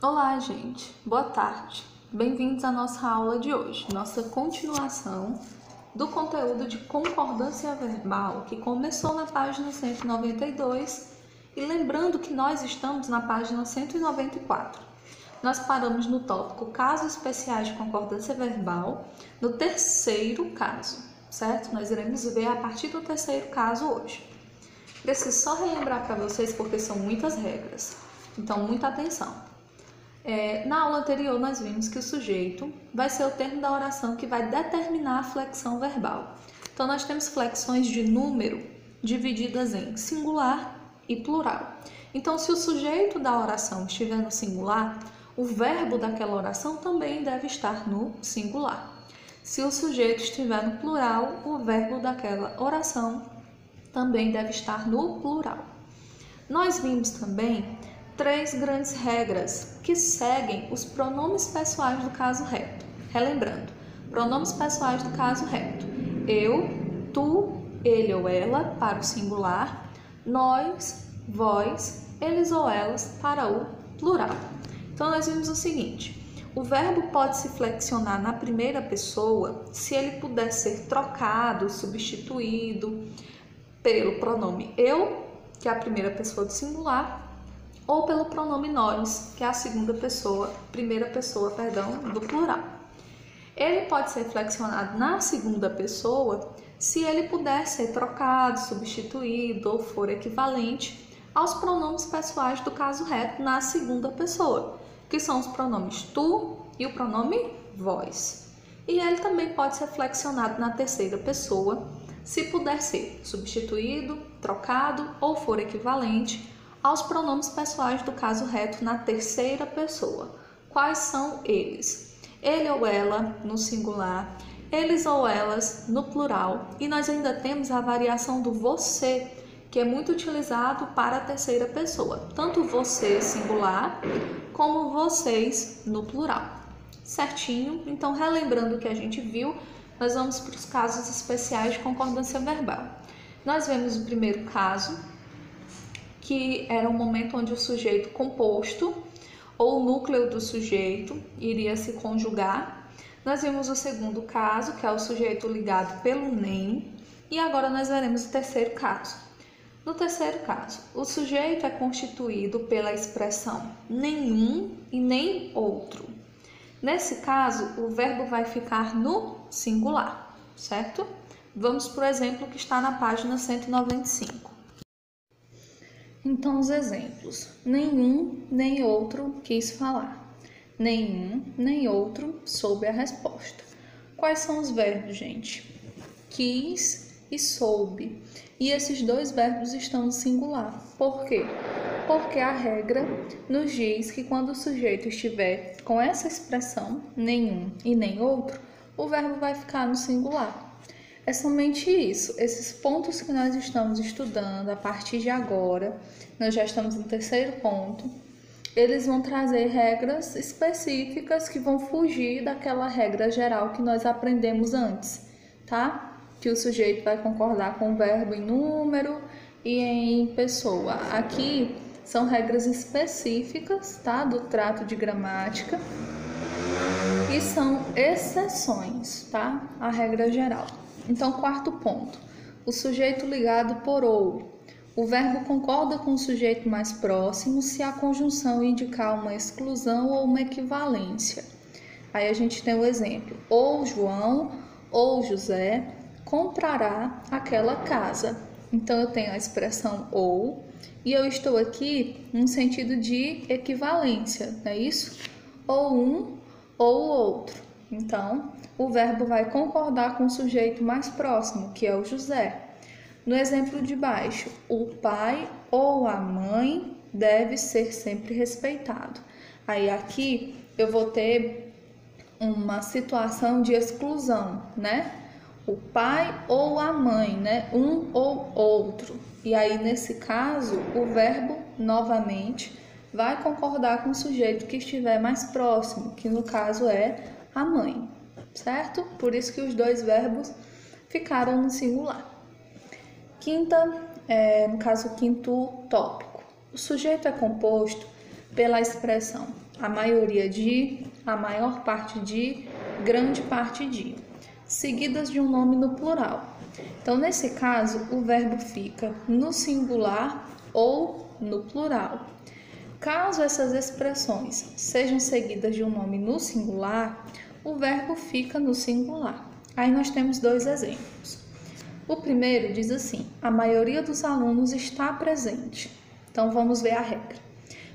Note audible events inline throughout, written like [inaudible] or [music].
Olá, gente. Boa tarde. Bem-vindos à nossa aula de hoje, nossa continuação do conteúdo de concordância verbal que começou na página 192 e lembrando que nós estamos na página 194. Nós paramos no tópico casos especiais de concordância verbal, no terceiro caso, certo? Nós iremos ver a partir do terceiro caso hoje. Preciso só relembrar para vocês porque são muitas regras, então muita atenção. É, na aula anterior, nós vimos que o sujeito vai ser o termo da oração que vai determinar a flexão verbal. Então, nós temos flexões de número divididas em singular e plural. Então, se o sujeito da oração estiver no singular, o verbo daquela oração também deve estar no singular. Se o sujeito estiver no plural, o verbo daquela oração também deve estar no plural. Nós vimos também três grandes regras que seguem os pronomes pessoais do caso reto. Relembrando, pronomes pessoais do caso reto: eu, tu, ele ou ela para o singular, nós, vós, eles ou elas para o plural. Então, nós vimos o seguinte: o verbo pode se flexionar na primeira pessoa se ele puder ser trocado, substituído pelo pronome eu, que é a primeira pessoa do singular, ou pelo pronome nós, que é a segunda pessoa, primeira pessoa, perdão, do plural. Ele pode ser flexionado na segunda pessoa se ele puder ser trocado, substituído ou for equivalente aos pronomes pessoais do caso reto na segunda pessoa, que são os pronomes tu e o pronome vós. E ele também pode ser flexionado na terceira pessoa se puder ser substituído, trocado ou for equivalente aos pronomes pessoais do caso reto na terceira pessoa. Quais são eles? Ele ou ela no singular, eles ou elas no plural, e nós ainda temos a variação do você, que é muito utilizado para a terceira pessoa, tanto você singular como vocês no plural. Certinho? Então, relembrando o que a gente viu, nós vamos para os casos especiais de concordância verbal. Nós vemos o primeiro caso, que era um momento onde o sujeito composto ou núcleo do sujeito iria se conjugar. Nós vimos o segundo caso, que é o sujeito ligado pelo nem, e agora nós veremos o terceiro caso. No terceiro caso, o sujeito é constituído pela expressão nenhum e nem outro. Nesse caso, o verbo vai ficar no singular, certo? Vamos para o exemplo que está na página 195. Então, os exemplos: nenhum nem outro quis falar, nenhum nem outro soube a resposta. Quais são os verbos, gente? Quis e soube. E esses dois verbos estão no singular. Por quê? Porque a regra nos diz que quando o sujeito estiver com essa expressão, nenhum e nem outro, o verbo vai ficar no singular. É somente isso. Esses pontos que nós estamos estudando a partir de agora, nós já estamos no terceiro ponto, eles vão trazer regras específicas que vão fugir daquela regra geral que nós aprendemos antes, tá? Que o sujeito vai concordar com o verbo em número e em pessoa. Aqui são regras específicas, tá? Do trato de gramática e são exceções, tá? A regra geral. Então, quarto ponto: o sujeito ligado por ou. O verbo concorda com o sujeito mais próximo se a conjunção indicar uma exclusão ou uma equivalência. Aí a gente tem o exemplo: ou João ou José comprará aquela casa. Então eu tenho a expressão ou e eu estou aqui no sentido de equivalência, não é isso? Ou um ou o outro. Então, o verbo vai concordar com o sujeito mais próximo, que é o José. No exemplo de baixo, o pai ou a mãe deve ser sempre respeitado. Aí aqui eu vou ter uma situação de exclusão, né? O pai ou a mãe, né? Um ou outro. E aí nesse caso, o verbo novamente vai concordar com o sujeito que estiver mais próximo, que no caso é a mãe certo? Por isso que os dois verbos ficaram no singular. Quinta, é, no caso, quinto tópico. O sujeito é composto pela expressão a maioria de, a maior parte de, grande parte de, seguidas de um nome no plural. Então, nesse caso, o verbo fica no singular ou no plural. Caso essas expressões sejam seguidas de um nome no singular, o verbo fica no singular. Aí nós temos dois exemplos. O primeiro diz assim: a maioria dos alunos está presente. Então vamos ver a regra.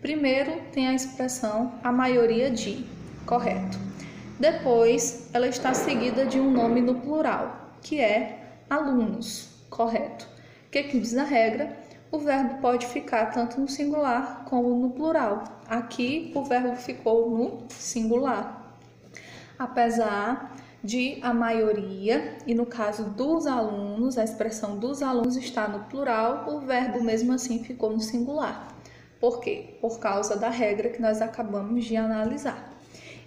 Primeiro tem a expressão a maioria de, correto. Depois ela está seguida de um nome no plural, que é alunos, correto. O que, que diz a regra? O verbo pode ficar tanto no singular como no plural. Aqui o verbo ficou no singular. Apesar de a maioria, e no caso dos alunos, a expressão dos alunos está no plural, o verbo mesmo assim ficou no singular. Por quê? Por causa da regra que nós acabamos de analisar.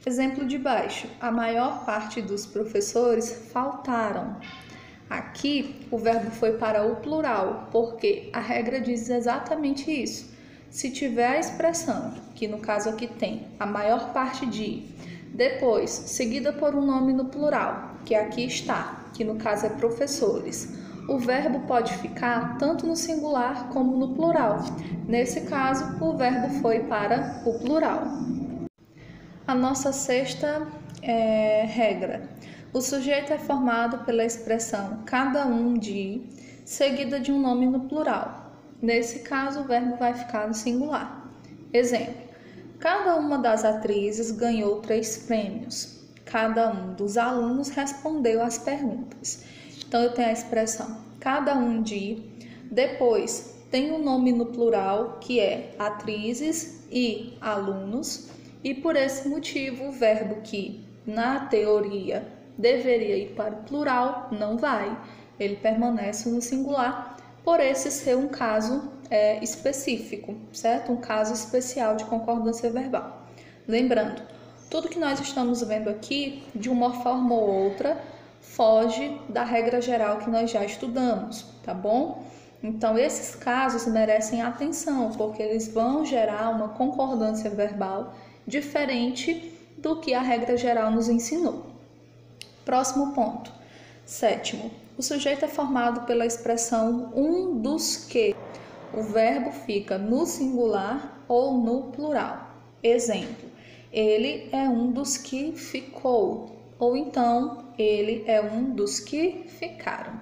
Exemplo de baixo: a maior parte dos professores faltaram. Aqui o verbo foi para o plural, porque a regra diz exatamente isso. Se tiver a expressão, que no caso aqui tem a maior parte de depois, seguida por um nome no plural, que aqui está, que no caso é professores. O verbo pode ficar tanto no singular como no plural. Nesse caso, o verbo foi para o plural. A nossa sexta é, regra. O sujeito é formado pela expressão cada um de, seguida de um nome no plural. Nesse caso, o verbo vai ficar no singular. Exemplo: Cada uma das atrizes ganhou três prêmios. Cada um dos alunos respondeu às perguntas. Então, eu tenho a expressão cada um de. Depois, tem um nome no plural que é atrizes e alunos. E por esse motivo, o verbo que na teoria deveria ir para o plural não vai. Ele permanece no singular, por esse ser um caso é, específico, certo? Um caso especial de concordância verbal. Lembrando, tudo que nós estamos vendo aqui, de uma forma ou outra, foge da regra geral que nós já estudamos, tá bom? Então, esses casos merecem atenção, porque eles vão gerar uma concordância verbal diferente do que a regra geral nos ensinou. Próximo ponto. Sétimo, o sujeito é formado pela expressão um dos que o verbo fica no singular ou no plural. Exemplo: ele é um dos que ficou, ou então ele é um dos que ficaram.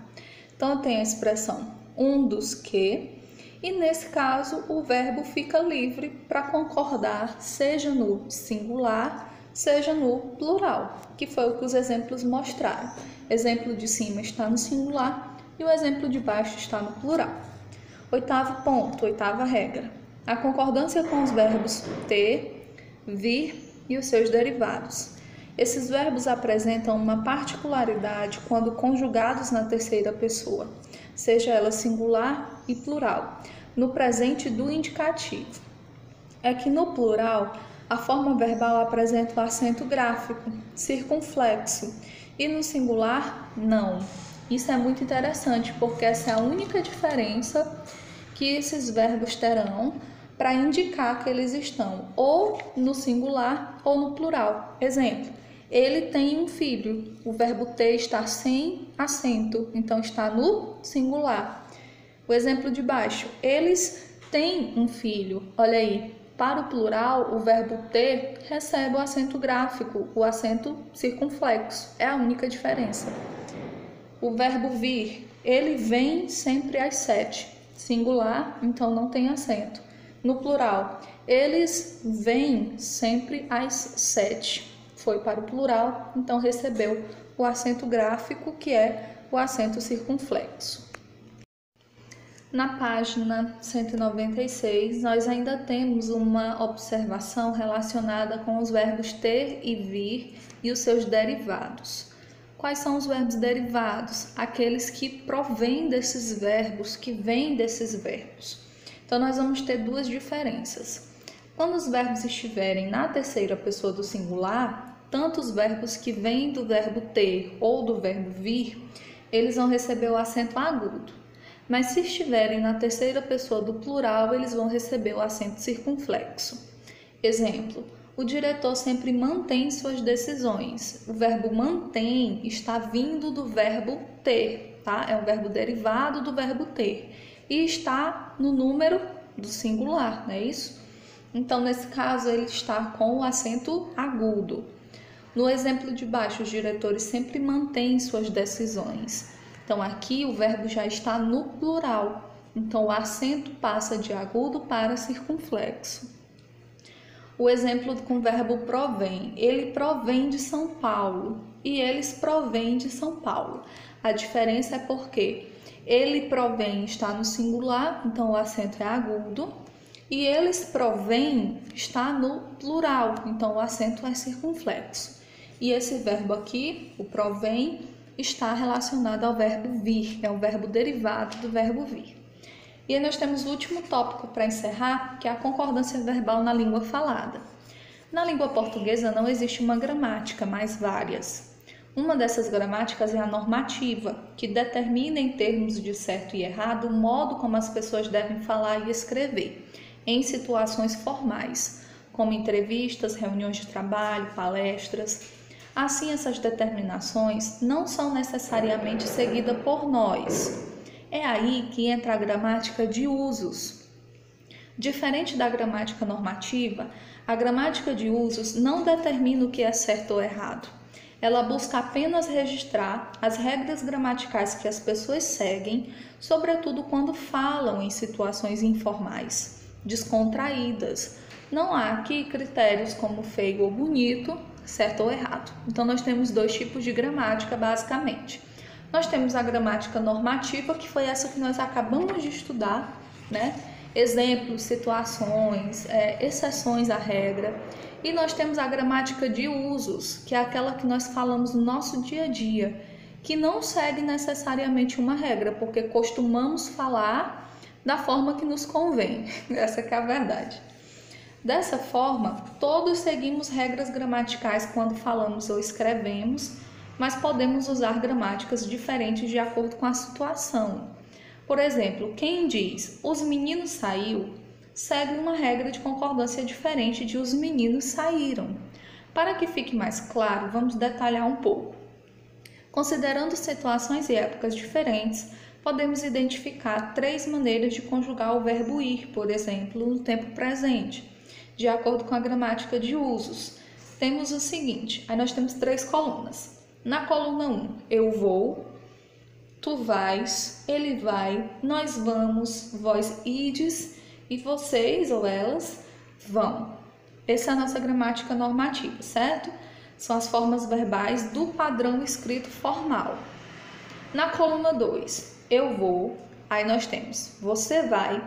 Então tem a expressão um dos que, e nesse caso o verbo fica livre para concordar, seja no singular, seja no plural, que foi o que os exemplos mostraram. Exemplo de cima está no singular e o exemplo de baixo está no plural. Oitavo ponto, oitava regra. A concordância com os verbos ter, vir e os seus derivados. Esses verbos apresentam uma particularidade quando conjugados na terceira pessoa, seja ela singular e plural, no presente do indicativo. É que no plural, a forma verbal apresenta o acento gráfico, circunflexo, e no singular, não. Isso é muito interessante porque essa é a única diferença que esses verbos terão para indicar que eles estão ou no singular ou no plural. Exemplo: ele tem um filho. O verbo ter está sem acento, então está no singular. O exemplo de baixo: eles têm um filho. Olha aí, para o plural, o verbo ter recebe o acento gráfico, o acento circunflexo. É a única diferença o verbo vir, ele vem sempre às sete. Singular, então não tem acento. No plural, eles vêm sempre às sete. Foi para o plural, então recebeu o acento gráfico, que é o acento circunflexo. Na página 196, nós ainda temos uma observação relacionada com os verbos ter e vir e os seus derivados. Quais são os verbos derivados? Aqueles que provêm desses verbos, que vêm desses verbos. Então, nós vamos ter duas diferenças. Quando os verbos estiverem na terceira pessoa do singular, tanto os verbos que vêm do verbo ter ou do verbo vir, eles vão receber o acento agudo. Mas se estiverem na terceira pessoa do plural, eles vão receber o acento circunflexo. Exemplo: o diretor sempre mantém suas decisões. O verbo mantém está vindo do verbo ter, tá? É um verbo derivado do verbo ter e está no número do singular, não é isso? Então, nesse caso, ele está com o acento agudo. No exemplo de baixo, os diretores sempre mantêm suas decisões. Então, aqui o verbo já está no plural. Então, o acento passa de agudo para circunflexo. O exemplo com o verbo provém. Ele provém de São Paulo e eles provêm de São Paulo. A diferença é porque ele provém está no singular, então o acento é agudo, e eles provêm está no plural, então o acento é circunflexo. E esse verbo aqui, o provém, está relacionado ao verbo vir, é o verbo derivado do verbo vir. E aí nós temos o último tópico para encerrar, que é a concordância verbal na língua falada. Na língua portuguesa não existe uma gramática, mas várias. Uma dessas gramáticas é a normativa, que determina em termos de certo e errado o modo como as pessoas devem falar e escrever, em situações formais, como entrevistas, reuniões de trabalho, palestras. Assim, essas determinações não são necessariamente seguidas por nós, é aí que entra a gramática de usos. Diferente da gramática normativa, a gramática de usos não determina o que é certo ou errado. Ela busca apenas registrar as regras gramaticais que as pessoas seguem, sobretudo quando falam em situações informais, descontraídas. Não há aqui critérios como feio ou bonito, certo ou errado. Então, nós temos dois tipos de gramática, basicamente. Nós temos a gramática normativa, que foi essa que nós acabamos de estudar, né? Exemplos, situações, é, exceções à regra. E nós temos a gramática de usos, que é aquela que nós falamos no nosso dia a dia, que não segue necessariamente uma regra, porque costumamos falar da forma que nos convém. [laughs] Essa é a verdade. Dessa forma, todos seguimos regras gramaticais quando falamos ou escrevemos, mas podemos usar gramáticas diferentes de acordo com a situação. Por exemplo, quem diz os meninos saiu segue uma regra de concordância diferente de os meninos saíram. Para que fique mais claro, vamos detalhar um pouco. Considerando situações e épocas diferentes, podemos identificar três maneiras de conjugar o verbo ir, por exemplo, no tempo presente, de acordo com a gramática de usos. Temos o seguinte: aí nós temos três colunas. Na coluna 1, eu vou, tu vais, ele vai, nós vamos, vós ides e vocês ou elas vão. Essa é a nossa gramática normativa, certo? São as formas verbais do padrão escrito formal. Na coluna 2, eu vou, aí nós temos você vai,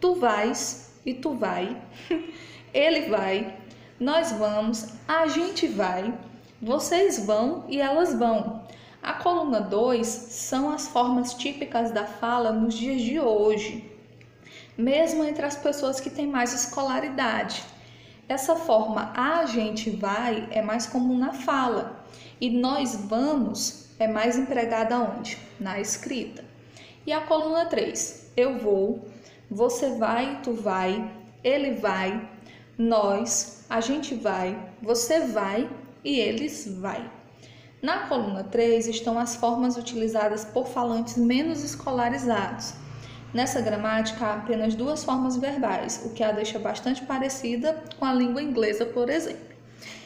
tu vais e tu vai, [laughs] ele vai, nós vamos, a gente vai, vocês vão e elas vão. A coluna 2 são as formas típicas da fala nos dias de hoje, mesmo entre as pessoas que têm mais escolaridade. Essa forma a gente vai é mais comum na fala e nós vamos é mais empregada onde? Na escrita. E a coluna 3, eu vou, você vai, tu vai, ele vai, nós, a gente vai, você vai e eles vai. Na coluna 3 estão as formas utilizadas por falantes menos escolarizados. Nessa gramática há apenas duas formas verbais, o que a deixa bastante parecida com a língua inglesa, por exemplo.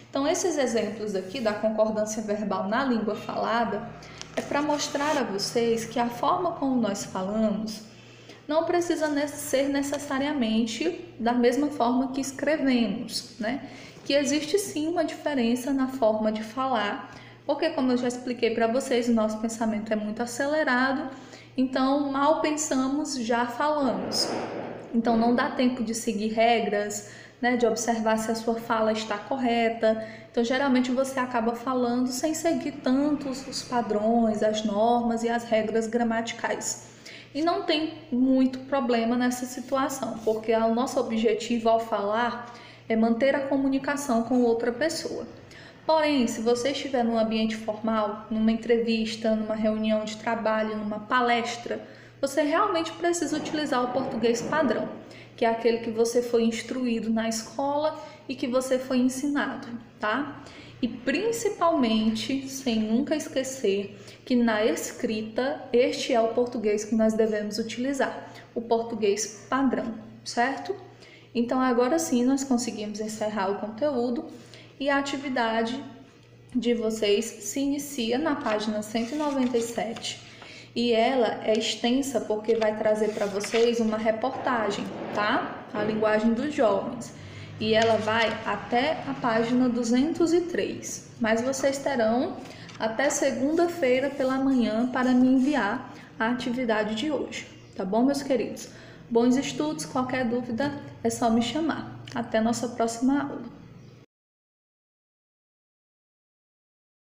Então, esses exemplos aqui da concordância verbal na língua falada é para mostrar a vocês que a forma como nós falamos não precisa ser necessariamente da mesma forma que escrevemos, né? que existe sim uma diferença na forma de falar, porque como eu já expliquei para vocês, o nosso pensamento é muito acelerado, então mal pensamos, já falamos. Então não dá tempo de seguir regras, né, de observar se a sua fala está correta. Então geralmente você acaba falando sem seguir tantos os padrões, as normas e as regras gramaticais. E não tem muito problema nessa situação, porque o nosso objetivo ao falar é manter a comunicação com outra pessoa. Porém, se você estiver num ambiente formal, numa entrevista, numa reunião de trabalho, numa palestra, você realmente precisa utilizar o português padrão, que é aquele que você foi instruído na escola e que você foi ensinado, tá? E principalmente, sem nunca esquecer, que na escrita este é o português que nós devemos utilizar, o português padrão, certo? Então agora sim nós conseguimos encerrar o conteúdo e a atividade de vocês se inicia na página 197 e ela é extensa porque vai trazer para vocês uma reportagem, tá? A linguagem dos jovens. E ela vai até a página 203. Mas vocês terão até segunda-feira pela manhã para me enviar a atividade de hoje, tá bom, meus queridos? Bons estudos, qualquer dúvida é só me chamar. Até nossa próxima aula.